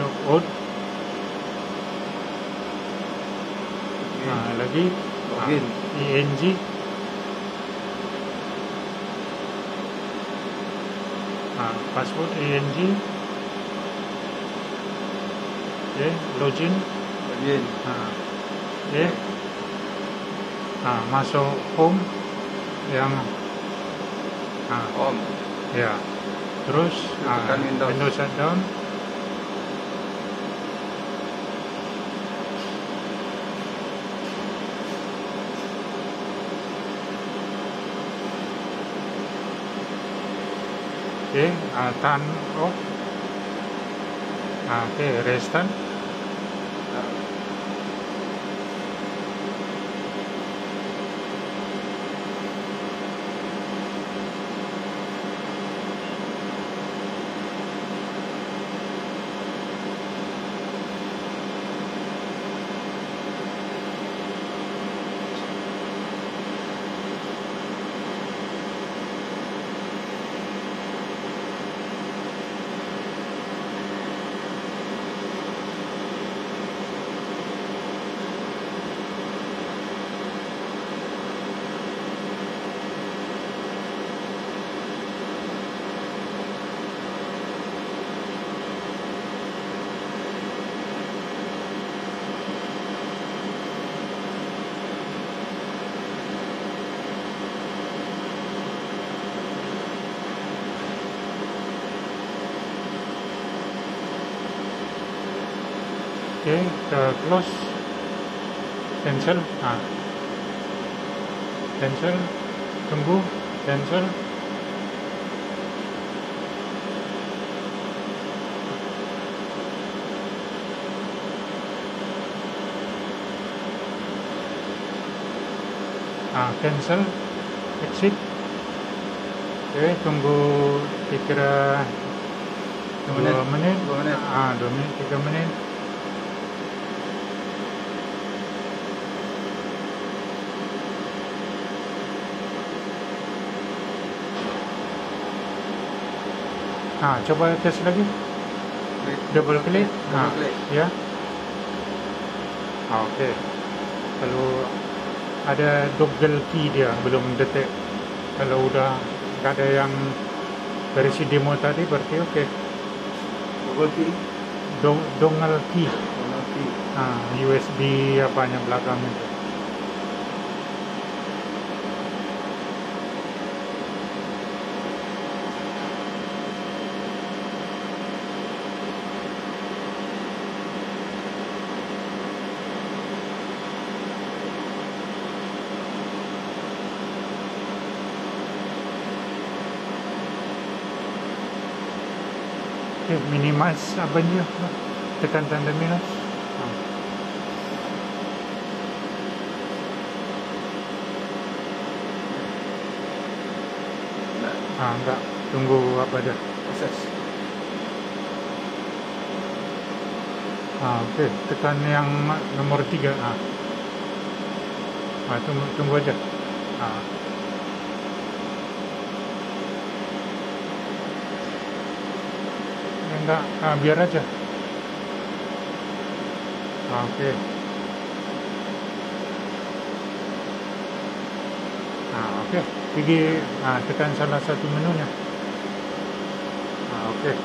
Log out. Ha, lagi. Login. Ha, ENG. Ha, password ENG. Okay, login. Login. Ha. Okay. Ha, masuk home yang ha, Home. ya. Terus ha, Windows. Windows shutdown. Okay, uh, turn off. Ah, okay, restart. Okay, kita close. Cancel. Ah. Cancel. Tunggu. Cancel. Ah, cancel. Exit. Okay, tunggu kira Dua dua menit. menit. Dua menit. Ah, dua minit, tiga menit. Ah, coba test lagi. Double click. Double Ah, click. ya. Ah, okey. Kalau ada double key dia belum detect. Kalau udah tak ada yang versi demo tadi berarti okey. Double key. Dong dongle key. Double key. Ah, USB apanya belakang itu. Okay, minimize apa dia? Tekan tanda minus. Nah, Ah, enggak. Tunggu apa dia? proses. Ah, okey. Tekan yang nomor tiga. Ah. Ah, tunggu, tunggu aja. Ah. Enggak, ah, biar aja. Ah, okey. Ah, okey. Pergi ah, tekan salah satu menunya. Ah, okey.